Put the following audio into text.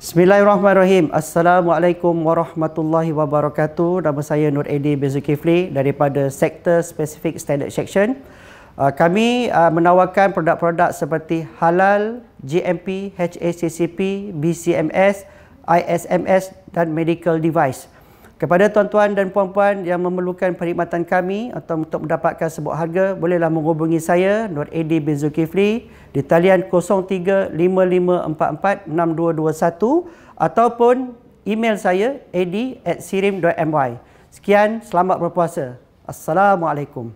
Bismillahirrahmanirrahim. Assalamualaikum warahmatullahi wabarakatuh. Nama saya Nur Edi Bezukifli daripada Sektor Specific Standard Section. Uh, kami uh, menawarkan produk-produk seperti halal, GMP, HACCP, BCMS, ISMS dan medical device. Kepada tuan-tuan dan puan-puan yang memerlukan perkhidmatan kami atau untuk mendapatkan sebuah harga, bolehlah menghubungi saya Nur Edi bin Zulkifli di talian 0355446221 ataupun email saya edi@sirim.my. Sekian, selamat berpuasa. Assalamualaikum.